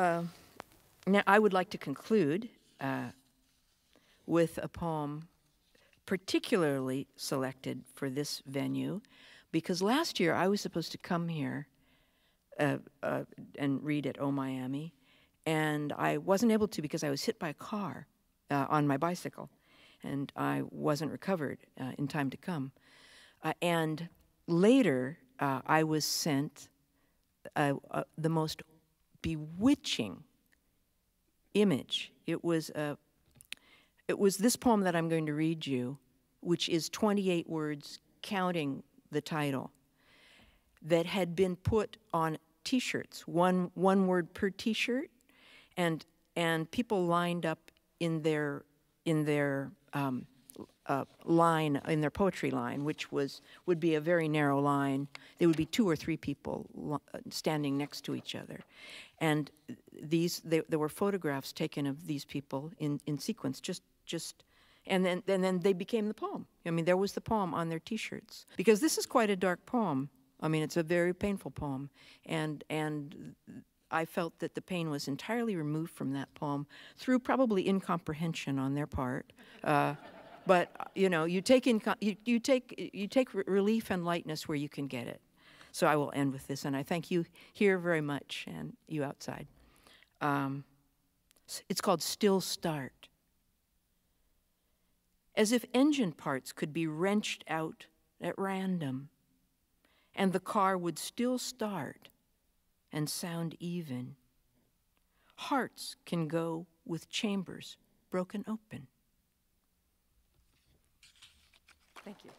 Uh, now, I would like to conclude uh, with a poem particularly selected for this venue because last year I was supposed to come here uh, uh, and read at O Miami, and I wasn't able to because I was hit by a car uh, on my bicycle, and I wasn't recovered uh, in time to come. Uh, and later, uh, I was sent the most bewitching image. It was a it was this poem that I'm going to read you, which is 28 words, counting the title, that had been put on T-shirts, one one word per T-shirt, and and people lined up in their in their um, uh, line in their poetry line, which was would be a very narrow line. There would be two or three people standing next to each other, and these they, there were photographs taken of these people in in sequence, just just and then and then they became the poem. I mean, there was the poem on their T-shirts because this is quite a dark poem. I mean, it's a very painful poem, and and I felt that the pain was entirely removed from that poem through probably incomprehension on their part. Uh, but you know, you take in, you, you take you take relief and lightness where you can get it. So I will end with this, and I thank you here very much, and you outside. Um, it's called Still Start as if engine parts could be wrenched out at random, and the car would still start and sound even. Hearts can go with chambers broken open. Thank you.